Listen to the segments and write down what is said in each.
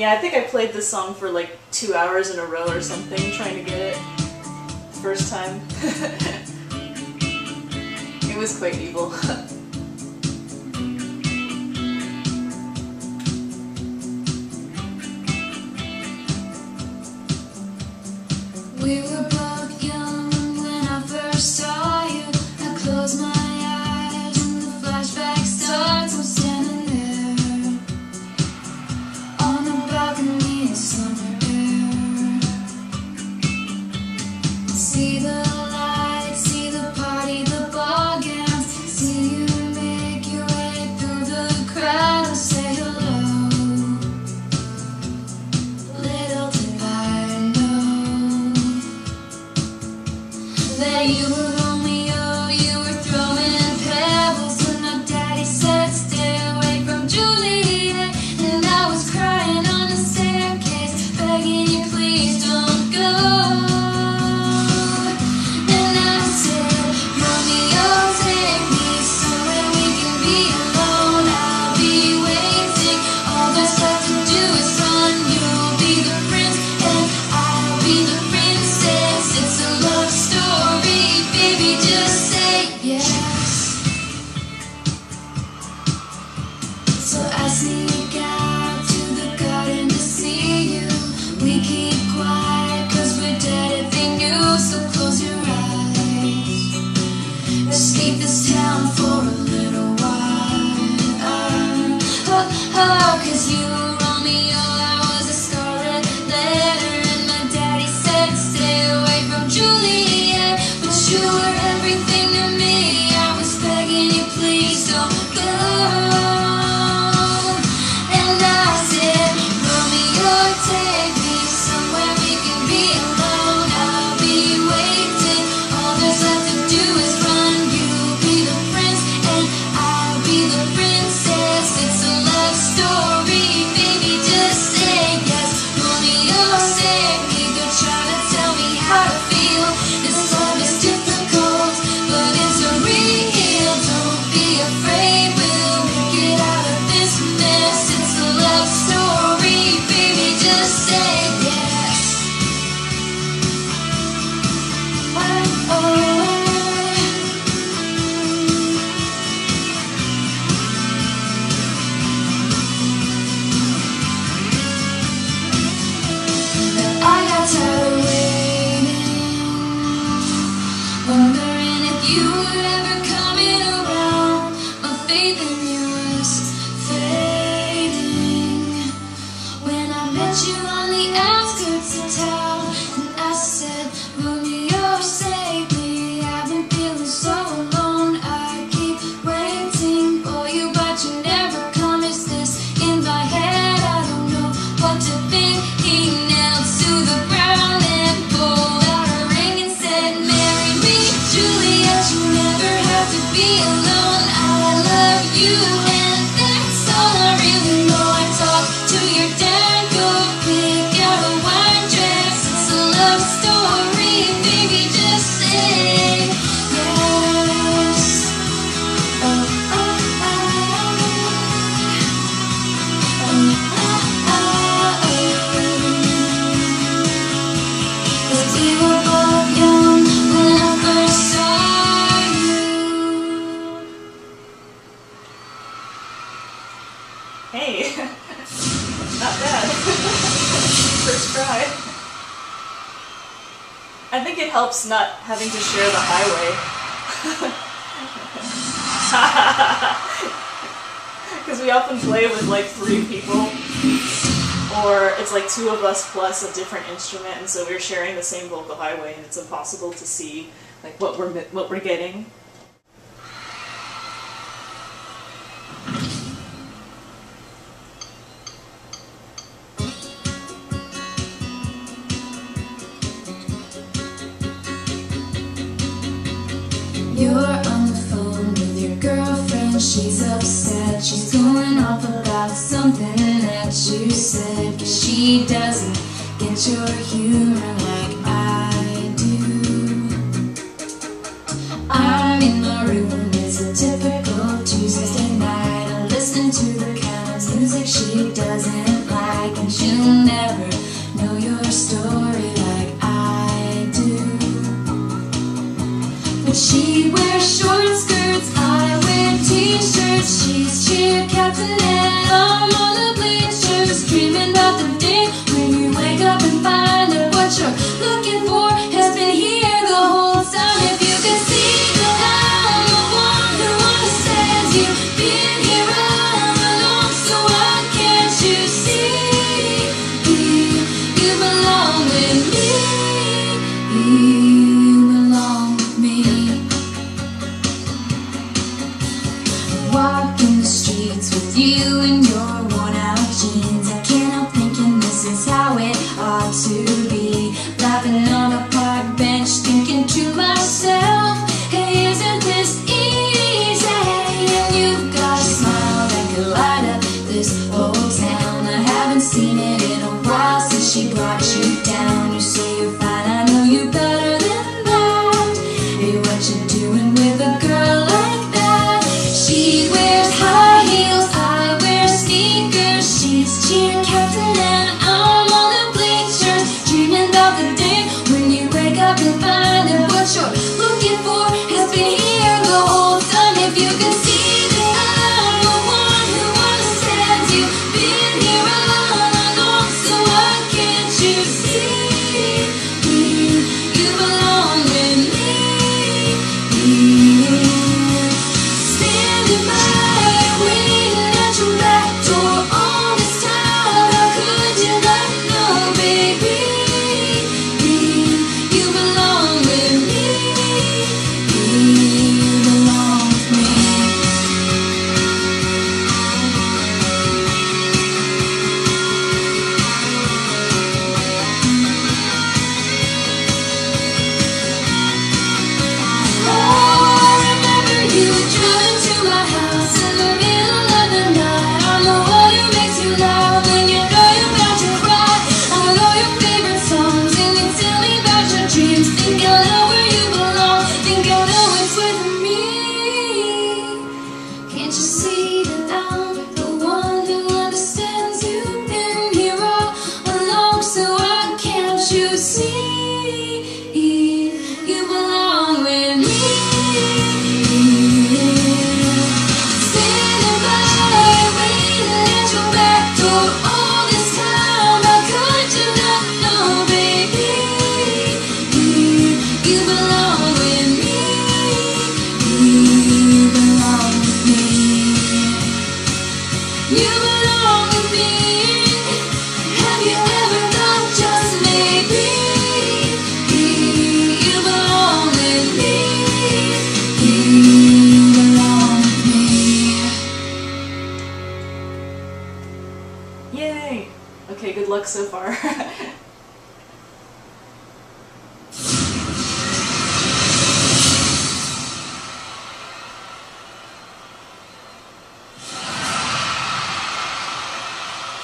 Yeah, I think I played this song for like two hours in a row or something, trying to get it first time. it was quite evil. you were never coming around. My faith in you. I think it helps not having to share the highway. Because we often play with like three people, or it's like two of us plus a different instrument, and so we're sharing the same vocal highway, and it's impossible to see like what we're what we're getting. She's upset, she's going off about something that you said. She doesn't get your humor bleachers, she's cheer captain, and I'm on the bleachers, dreaming about the day when you wake up and find out what you're looking down. You say you're fine, I know you better than that. Hey, what you doing with a girl like that? She wears high heels, I wear sneakers. She's cheer captain and I'm on the bleachers. Dreaming about the day when you wake up and find out what you're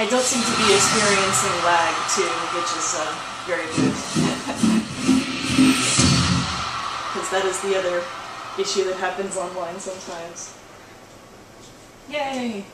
I don't seem to be experiencing lag too, which is uh, very good. Because that is the other issue that happens online sometimes. Yay!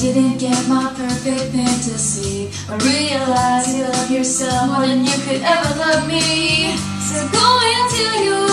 didn't get my perfect fantasy. I realized you love yourself more than you could ever love me. So go and tell you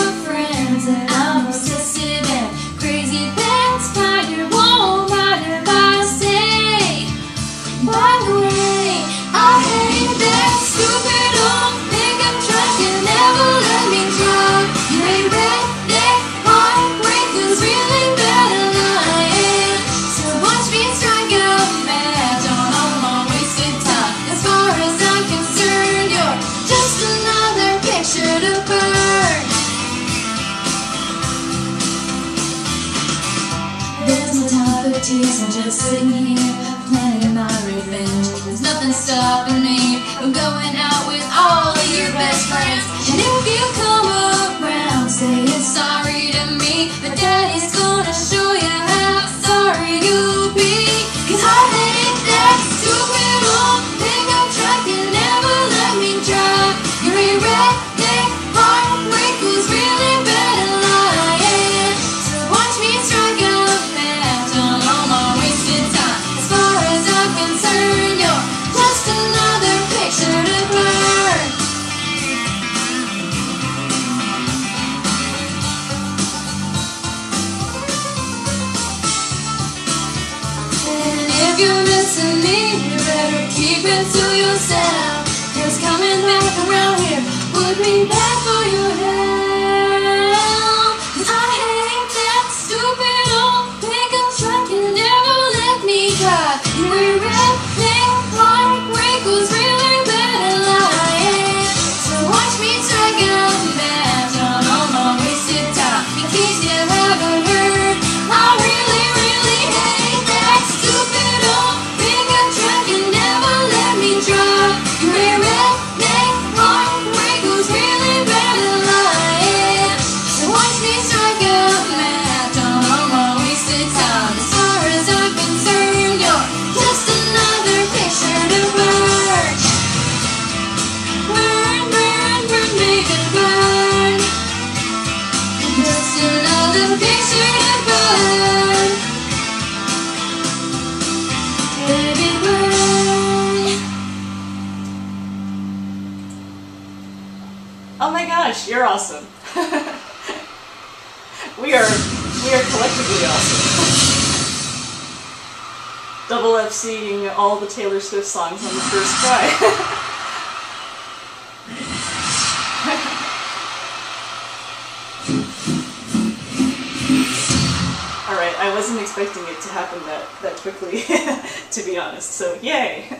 sitting here planning my revenge. There's nothing stopping me from going out with all of your best friends. sound is coming back around here. Put me back for your hand. much. You're awesome. we are we are collectively awesome. Double FCing all the Taylor Swift songs on the first try. Alright, I wasn't expecting it to happen that, that quickly, to be honest, so yay!